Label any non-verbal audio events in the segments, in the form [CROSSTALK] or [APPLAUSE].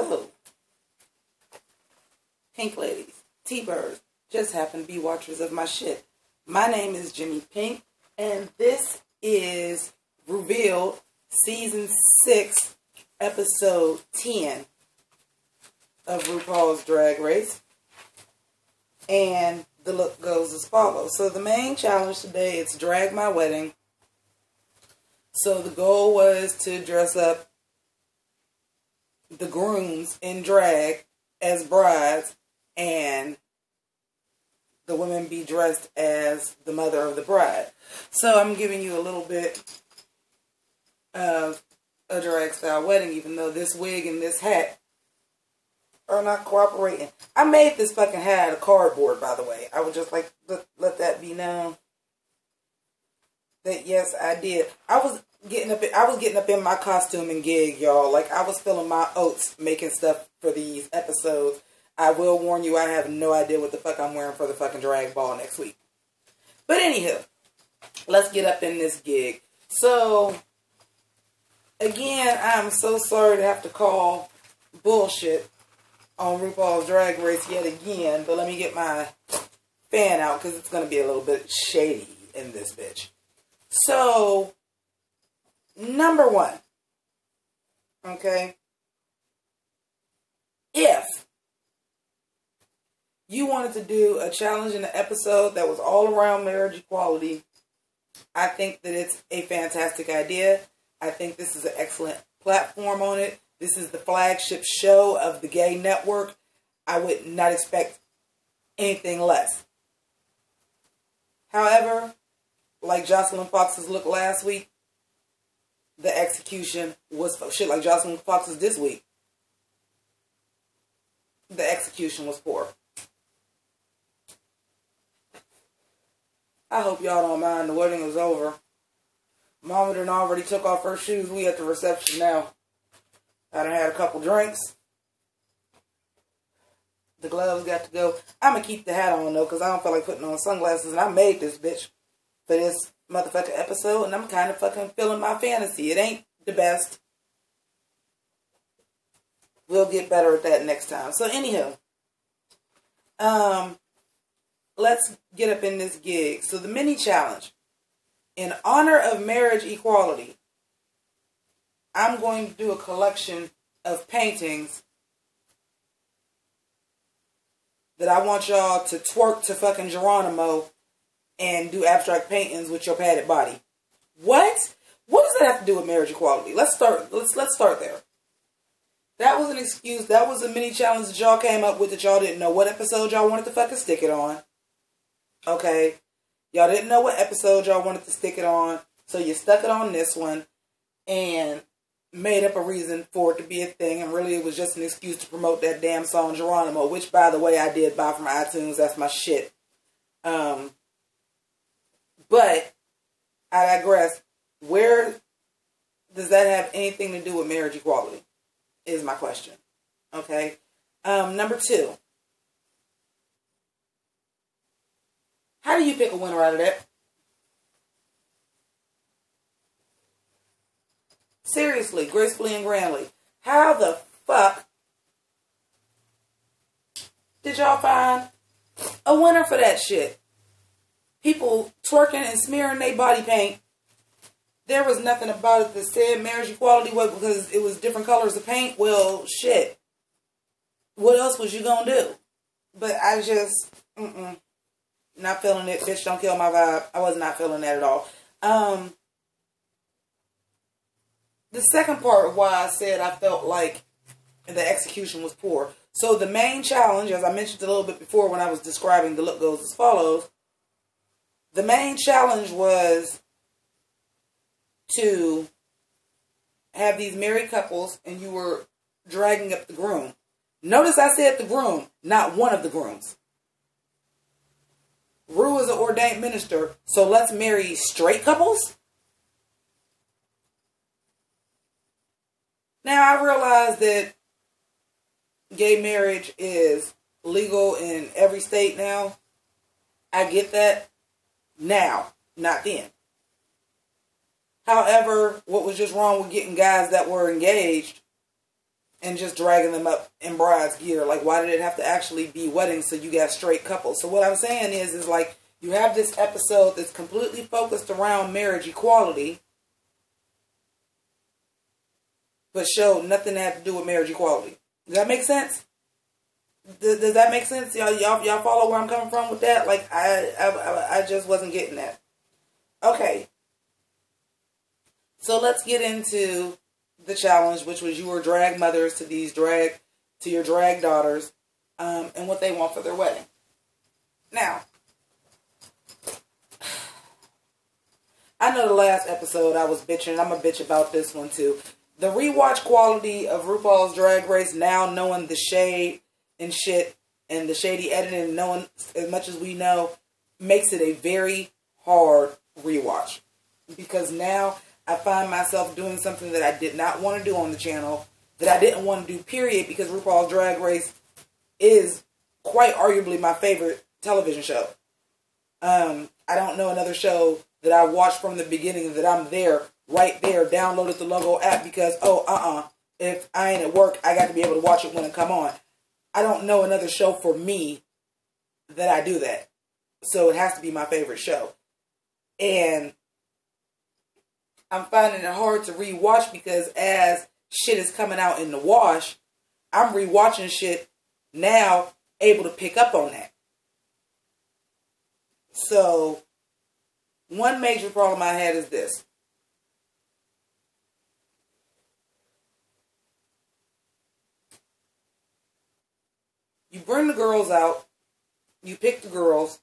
Hello. Pink ladies, T-birds, just happen to be watchers of my shit. My name is Jimmi Pynk, and this is RuVealed Season 6, Episode 10 of RuPaul's Drag Race. And the look goes as follows. So the main challenge today is Drag My Wedding. So the goal was to dress up the grooms in drag as brides and the women be dressed as the mother of the bride. So I'm giving you a little bit of a drag style wedding, even though this wig and this hat are not cooperating. I made this fucking hat out of cardboard, by the way. I would just like let, let that be known that yes, I did. I was getting up. I was getting up in my costume and gig, y'all. Like I was filling my oats making stuff for these episodes. I will warn you, I have no idea what the fuck I'm wearing for the fucking drag ball next week. But anywho, let's get up in this gig. So again, I'm so sorry to have to call bullshit on RuPaul's Drag Race yet again. But let me get my fan out because it's going to be a little bit shady in this bitch. So, number one, okay, if you wanted to do a challenge in an episode that was all around marriage equality, I think that it's a fantastic idea. I think this is an excellent platform on it. This is the flagship show of the gay network. I would not expect anything less. However, like Joslyn Fox's look last week, the execution was shit like Joslyn Fox's this week. The execution was poor. I hope y'all don't mind. The wedding is over. Mama done already took off her shoes. We at the reception now. I done had a couple drinks. The gloves got to go. I'm going to keep the hat on, though, because I don't feel like putting on sunglasses. And I made this bitch for this motherfucking episode. And I'm kind of fucking feeling my fantasy. It ain't the best. We'll get better at that next time. So, anyhow. Um, let's get up in this gig. So, the mini challenge. In honor of marriage equality, I'm going to do a collection of paintings that I want y'all to twerk to fucking Geronimo and do abstract paintings with your padded body. What? What does that have to do with marriage equality? Let's start. Let's let's start there. That was an excuse. That was a mini challenge that y'all came up with that y'all didn't know what episode y'all wanted to fucking stick it on. Okay, y'all didn't know what episode y'all wanted to stick it on, so you stuck it on this one, and made up a reason for it to be a thing, and really it was just an excuse to promote that damn song Geronimo, which by the way I did buy from iTunes. That's my shit. Um, but I digress. Where does that have anything to do with marriage equality? Is my question. Okay. Um, number two. How do you pick a winner out of that? Seriously, gracefully and grandly. How the fuck did y'all find a winner for that shit? People twerking and smearing their body paint. There was nothing about it that said marriage equality was because it was different colors of paint. Well, shit. What else was you gonna do? But I just, mm-mm, not feeling it. Bitch, don't kill my vibe. I was not feeling that at all. Um, the second part of why I said I felt like the execution was poor. So the main challenge, as I mentioned a little bit before when I was describing the look goes as follows. The main challenge was to have these married couples and you were dragging up the groom. Notice I said the groom, not one of the grooms. Rue is an ordained minister, so let's marry straight couples? Now I realize that gay marriage is legal in every state now. I get that now, not then. However, what was just wrong with getting guys that were engaged and just dragging them up in bride's gear. Like, why did it have to actually be weddings so you got straight couples? So what I'm saying is, is like, you have this episode that's completely focused around marriage equality, but showed nothing that had to do with marriage equality. Does that make sense? Does, does that make sense? Y'all, y'all, y'all follow where I'm coming from with that? Like, I, I, I just wasn't getting that. Okay. So let's get into the challenge, which was you were drag mothers to these drag, to your drag daughters, um, and what they want for their wedding. Now, [SIGHS] I know the last episode I was bitching. And I'm a bitch about this one too. The rewatch quality of RuPaul's Drag Race now, knowing the shade and shit and the shady editing, and knowing as much as we know, makes it a very hard rewatch because now I find myself doing something that I did not want to do on the channel, that I didn't want to do, period, because RuPaul's Drag Race is quite arguably my favorite television show. Um, I don't know another show that I watched from the beginning that I'm there, right there, downloaded the Logo app because, oh, uh-uh, if I ain't at work, I got to be able to watch it when it come on. I don't know another show for me that I do that. So it has to be my favorite show. And I'm finding it hard to rewatch because as shit is coming out in the wash, I'm rewatching shit now, able to pick up on that. So one major problem I had is this. You bring the girls out, you pick the girls,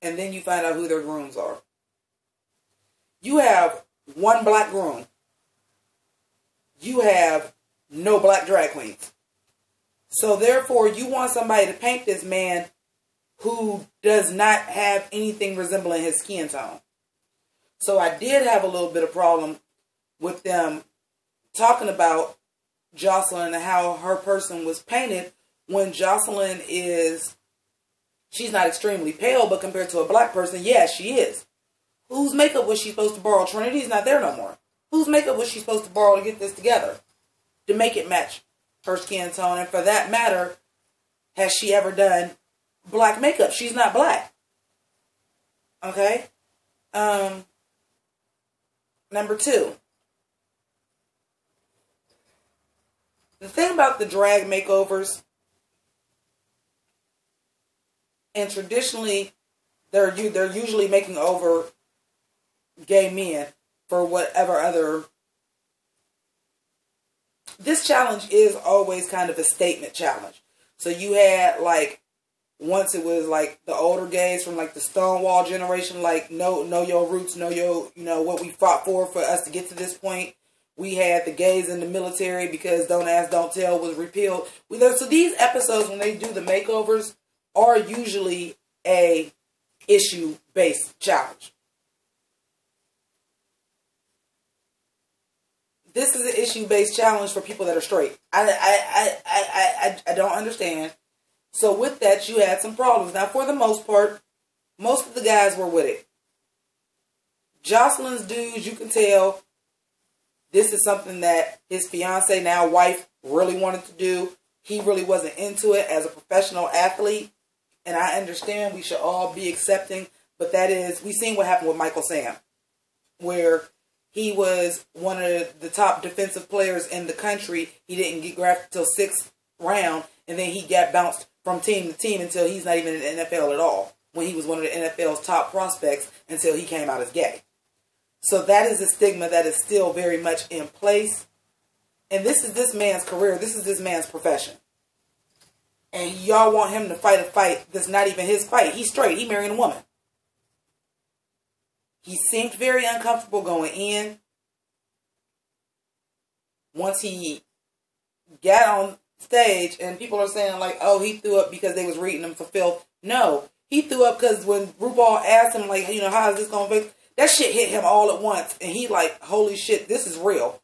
and then you find out who their grooms are. You have one black groom. You have no black drag queens. So therefore, you want somebody to paint this man who does not have anything resembling his skin tone. So I did have a little bit of problem with them talking about Joslyn and how her person was painted when Joslyn is she's not extremely pale, but compared to a black person, yeah, she is. Whose makeup was she supposed to borrow? Trinity's not there no more. Whose makeup was she supposed to borrow to get this together? To make it match her skin tone. And for that matter, has she ever done black makeup. She's not black. Okay? Um number 2. The thing about the drag makeovers and traditionally they're they're usually making over gay men for whatever other this challenge is always kind of a statement challenge. So you had like once it was like the older gays from like the Stonewall generation, like know know your roots, know your you know what we fought for for us to get to this point. We had the gays in the military because Don't Ask, Don't Tell was repealed. So these episodes, when they do the makeovers, are usually a issue based challenge. This is an issue based challenge for people that are straight. I I, I, I, I, I don't understand so with that, you had some problems. Now, for the most part, most of the guys were with it. Joslyn's dudes, you can tell this is something that his fiance, now wife, really wanted to do. He really wasn't into it as a professional athlete. And I understand we should all be accepting, but that is, we seen what happened with Michael Sam, where he was one of the top defensive players in the country. He didn't get drafted till sixth round, and then he got bounced from team to team until he's not even in the NFL at all. When he was one of the NFL's top prospects until he came out as gay. So that is a stigma that is still very much in place. And this is this man's career. This is this man's profession. And y'all want him to fight a fight that's not even his fight. He's straight. He marrying a woman. He seemed very uncomfortable going in. Once he got on stage and people are saying like, oh, he threw up because they was reading him for filth. No, he threw up because when RuPaul asked him like, you know, how is this going to be? That shit hit him all at once. And he like, holy shit, this is real.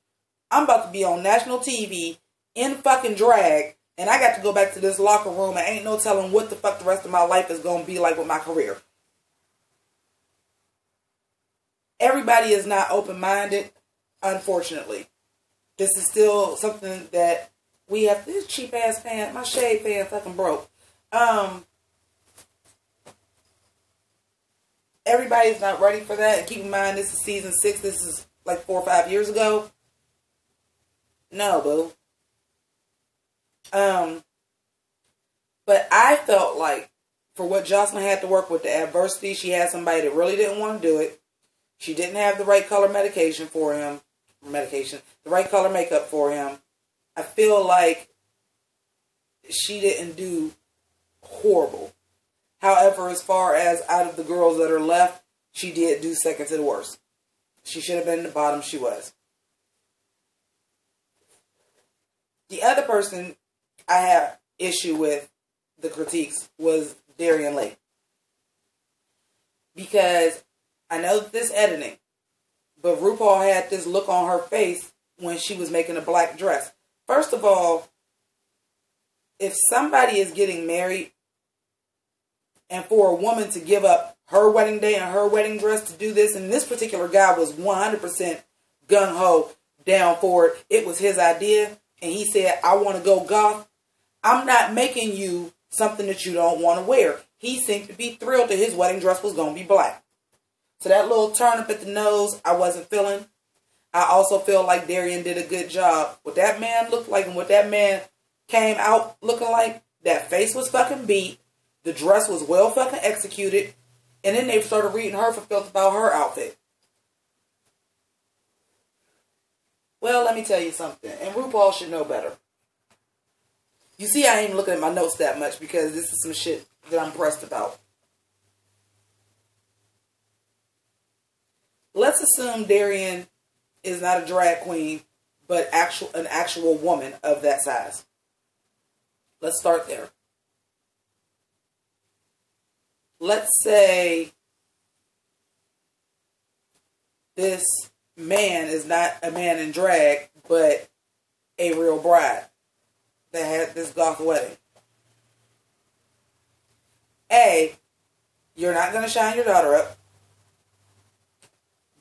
I'm about to be on national TV in fucking drag. And I got to go back to this locker room and ain't no telling what the fuck the rest of my life is going to be like with my career. Everybody is not open-minded, unfortunately. This is still something that we have this cheap ass fan, My shade fan fucking broke. Um, everybody's not ready for that. keep in mind, this is season six. This is like four or five years ago. No, boo. Um, but I felt like for what Joslyn had to work with, the adversity, she had somebody that really didn't want to do it. She didn't have the right color medication for him. Medication, the right color makeup for him. I feel like she didn't do horrible. However, as far as out of the girls that are left, she did do second to the worst. She should have been in the bottom, she was. The other person I have issue with the critiques was Darienne Lake. Because I know this editing, but RuPaul had this look on her face when she was making a black dress. First of all, if somebody is getting married and for a woman to give up her wedding day and her wedding dress to do this, and this particular guy was 100% gung ho down for it, it was his idea, and he said, I want to go goth. I'm not making you something that you don't want to wear. He seemed to be thrilled that his wedding dress was going to be black. So that little turn up at the nose, I wasn't feeling. I also feel like Darienne did a good job. What that man looked like and what that man came out looking like, that face was fucking beat. The dress was well fucking executed. And then they started reading her for filth about her outfit. Well, let me tell you something. And RuPaul should know better. You see, I ain't looking at my notes that much because this is some shit that I'm pressed about. Let's assume Darienne is not a drag queen, but actual an actual woman of that size. Let's start there. Let's say this man is not a man in drag, but a real bride that had this goth wedding. A, you're not going to shine your daughter up.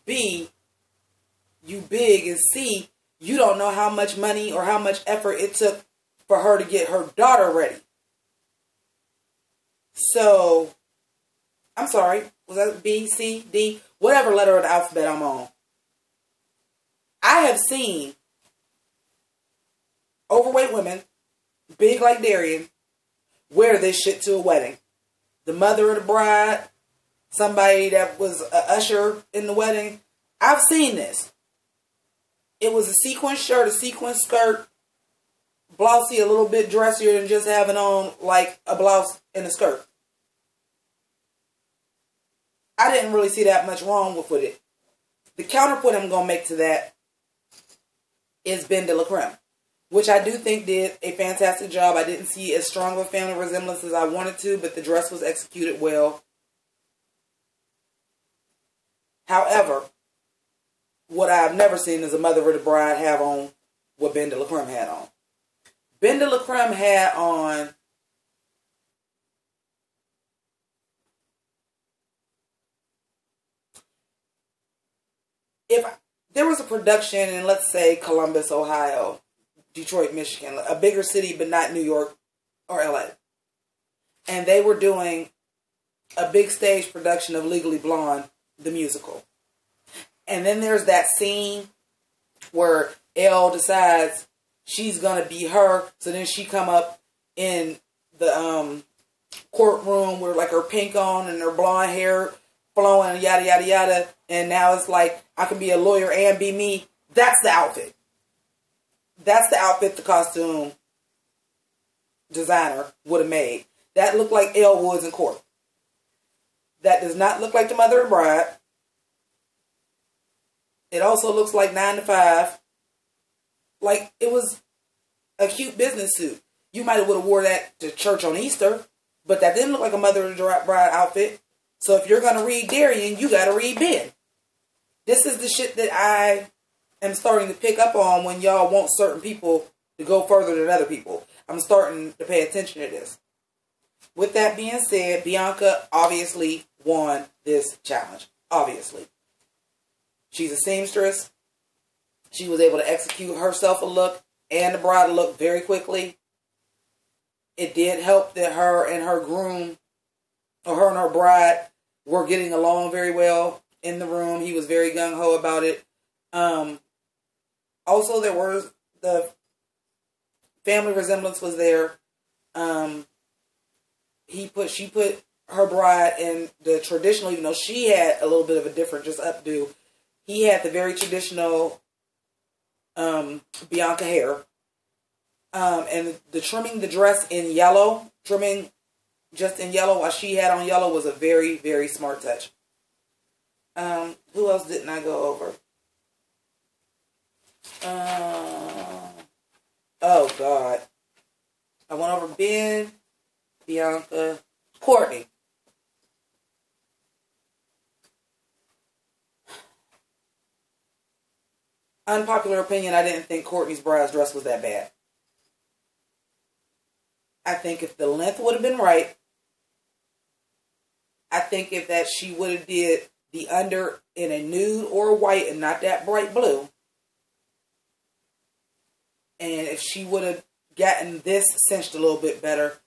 B, you big. And C, you don't know how much money or how much effort it took for her to get her daughter ready. So, I'm sorry, was that B, C, D? Whatever letter of the alphabet I'm on. I have seen overweight women big like Darienne, wear this shit to a wedding. The mother of the bride, somebody that was a usher in the wedding. I've seen this. It was a sequin shirt, a sequin skirt, blousey, a little bit dressier than just having on like a blouse and a skirt. I didn't really see that much wrong with it. The counterpoint I'm going to make to that is Ben de la Creme which I do think did a fantastic job. I didn't see as strong of a family resemblance as I wanted to, but the dress was executed well. However, what I've never seen is a mother of the bride have on what Ben de la had on. Ben de la had on if there was a production in let's say Columbus, Ohio, Detroit, Michigan, a bigger city, but not New York or LA. And they were doing a big stage production of Legally Blonde, the musical. And then there's that scene where Elle decides she's gonna be her. So then she come up in the um, courtroom with like her pink on and her blonde hair flowing, yada yada yada. And now it's like I can be a lawyer and be me. That's the outfit. That's the outfit the costume designer would have made. That looked like Elle Woods in court. That does not look like the mother of the bride. It also looks like nine to five. Like it was a cute business suit. You might have would have wore that to church on Easter, but that didn't look like a mother of the bride outfit. So if you're gonna read Darienne, you gotta read Ben. This is the shit that I am starting to pick up on when y'all want certain people to go further than other people. I'm starting to pay attention to this. With that being said, Bianca obviously won this challenge. Obviously. She's a seamstress. She was able to execute herself a look and the bride look very quickly. It did help that her and her groom, or her and her bride, were getting along very well in the room. He was very gung ho about it. Um, also, there was the family resemblance was there. Um, he put she put her bride in the traditional, even though she had a little bit of a different just updo. He had the very traditional um, Bianca hair. Um, and the trimming the dress in yellow, trimming just in yellow while she had on yellow was a very, very smart touch. Um, who else didn't I go over? Uh, oh God. I went over Ben, Bianca, Courtney. Unpopular opinion, I didn't think Courtney's bride's dress was that bad. I think if the length would have been right, I think if that she would have did the under in a nude or white and not that bright blue, and if she would have gotten this cinched a little bit better,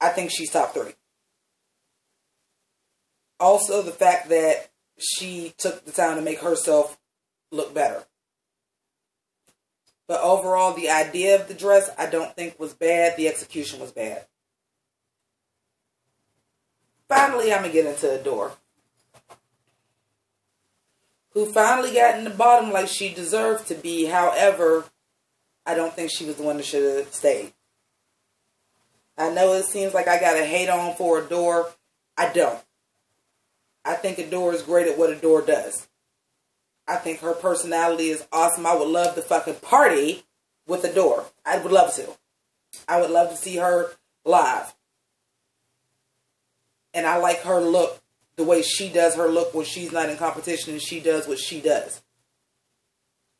I think she's top three. Also, the fact that she took the time to make herself look better. But overall, the idea of the dress I don't think was bad. The execution was bad. Finally, I'm going to get into Adore. Who finally got in the bottom like she deserved to be. However, I don't think she was the one that should have stayed. I know it seems like I got to hate on for Adore. I don't. I think Adore is great at what Adore does. I think her personality is awesome. I would love to fucking party with Adore. I would love to. I would love to see her live. And I like her look, the way she does her look when she's not in competition and she does what she does.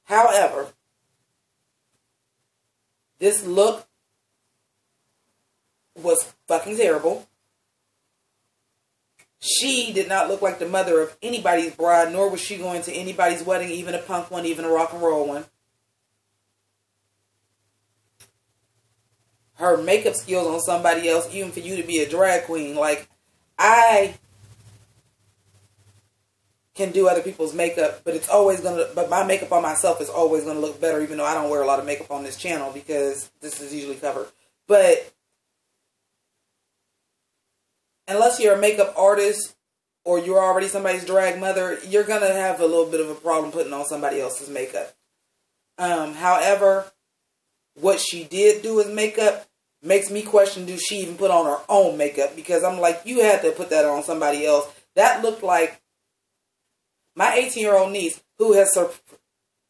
However, this look was fucking terrible. She did not look like the mother of anybody's bride, nor was she going to anybody's wedding, even a punk one, even a rock and roll one. Her makeup skills on somebody else, even for you to be a drag queen. Like, I can do other people's makeup, but it's always gonna. But my makeup on myself is always gonna look better, even though I don't wear a lot of makeup on this channel because this is usually covered. But unless you're a makeup artist or you're already somebody's drag mother, you're gonna have a little bit of a problem putting on somebody else's makeup. Um, however, what she did do with makeup makes me question: Do she even put on her own makeup? Because I'm like, you had to put that on somebody else. That looked like my 18 year old niece, who has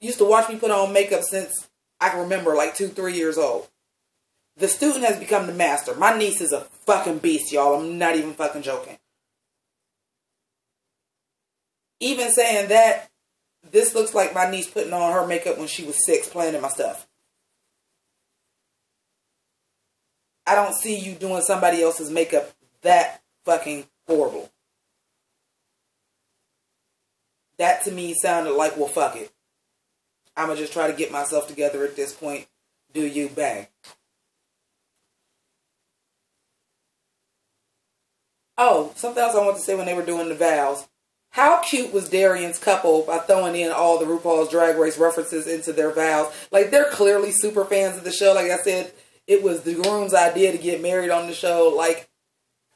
used to watch me put on makeup since I can remember, like two, three years old. The student has become the master. My niece is a fucking beast, y'all. I'm not even fucking joking. Even saying that, this looks like my niece putting on her makeup when she was six, playing in my stuff. I don't see you doing somebody else's makeup that fucking horrible. That to me sounded like, well, fuck it. I'm going to just try to get myself together at this point. Do you bang. Oh, something else I want to say when they were doing the vows. How cute was Darienne's couple by throwing in all the RuPaul's Drag Race references into their vows? Like, they're clearly super fans of the show. Like I said, it was the groom's idea to get married on the show. Like,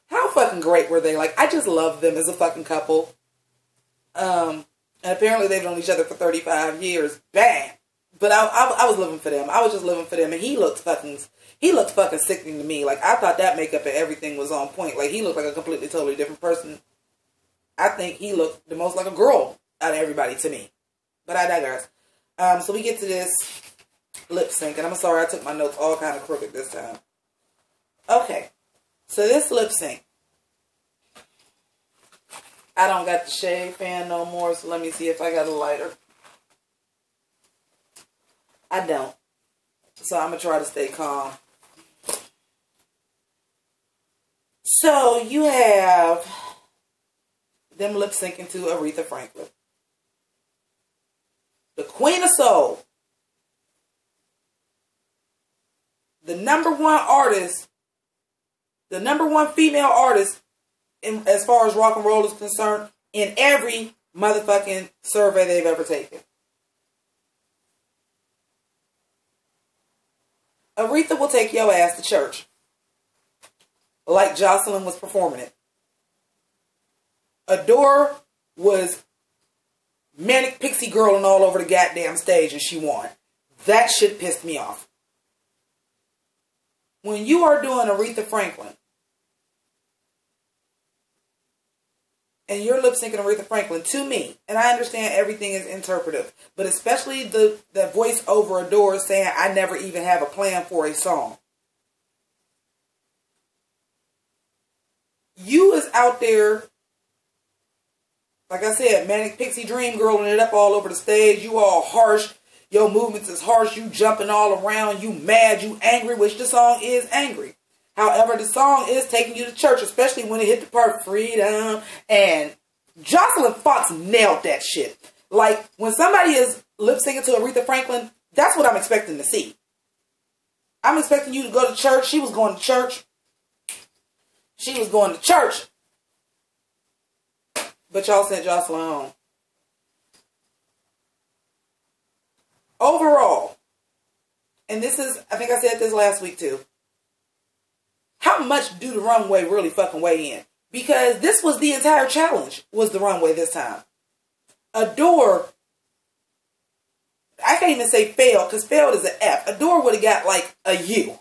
how fucking great were they? Like, I just love them as a fucking couple. Um, and apparently they've known each other for 35 years. Bang! But I, I, I was living for them. I was just living for them. And he looked fucking he looked fucking sickening to me. Like I thought that makeup and everything was on point. Like he looked like a completely totally different person. I think he looked the most like a girl out of everybody to me. But I digress. Um, so we get to this lip sync, and I'm sorry I took my notes all kind of crooked this time. Okay, so this lip sync. I don't got the shade fan no more, so let me see if I got a lighter. I don't. So I'm going to try to stay calm. So you have them lip syncing to Aretha Franklin. The Queen of Soul. the number one artist, the number one female artist, in, as far as rock and roll is concerned, in every motherfucking survey they've ever taken. Aretha will take your ass to church. Like Joslyn was performing it. Adore was manic pixie girling all over the goddamn stage and she won. That shit pissed me off. When you are doing Aretha Franklin and you're lip syncing Aretha Franklin to me, and I understand everything is interpretive, but especially the, the voice over Adore saying, I never even have a plan for a song. You is out there, like I said, Manic Pixie Dream girling it up all over the stage. You all harsh. Your movements is harsh. You jumping all around. You mad. You angry, which the song is angry. However, the song is taking you to church, especially when it hit the part freedom. And Joslyn Fox nailed that shit. Like when somebody is lip syncing to Aretha Franklin, that's what I'm expecting to see. I'm expecting you to go to church. She was going to church. She was going to church. But y'all sent Joslyn home. Overall, and this is, I think I said this last week too how much do the runway really fucking weigh in? Because this was the entire challenge was the runway this time. Adore, I can't even say failed because failed is an F. Adore would have got like a U.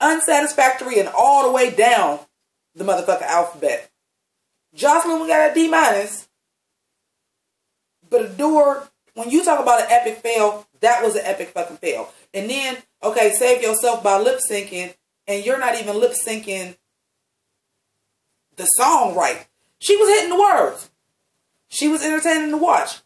Unsatisfactory and all the way down the motherfucking alphabet. Joslyn got a D minus. But Adore, when you talk about an epic fail, that was an epic fucking fail. And then, okay, save yourself by lip syncing and you're not even lip syncing the song right. She was hitting the words. She was entertaining to watch.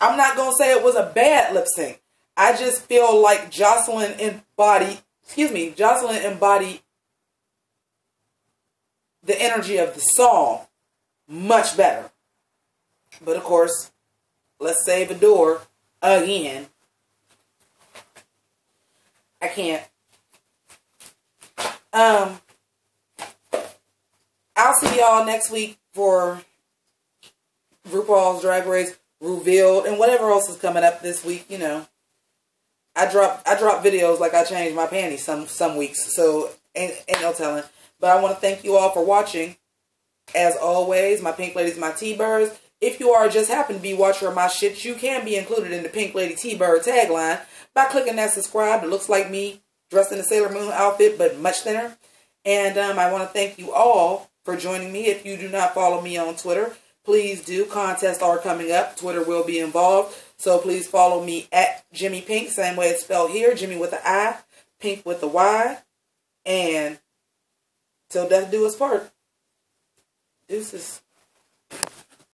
I'm not going to say it was a bad lip sync. I just feel like Joslyn embodied, excuse me, Joslyn embodied the energy of the song much better. But of course, let's save Adore again. I can't. Um, I'll see y'all next week for RuPaul's Drag Race RuVealed and whatever else is coming up this week. You know, I drop I drop videos like I change my panties some some weeks, so ain't ain't no telling. But I want to thank you all for watching. As always, my pink ladies, my T-birds. If you are just happen to be watcher of my shit, you can be included in the Pink Lady T-Bird tagline by clicking that subscribe. It looks like me dressed in a Sailor Moon outfit, but much thinner. And um, I want to thank you all for joining me. If you do not follow me on Twitter, please do. Contests are coming up. Twitter will be involved. So please follow me at Jimmi Pynk, same way it's spelled here. Jimmy with an I, Pink with a Y. And till death do us part. Deuces.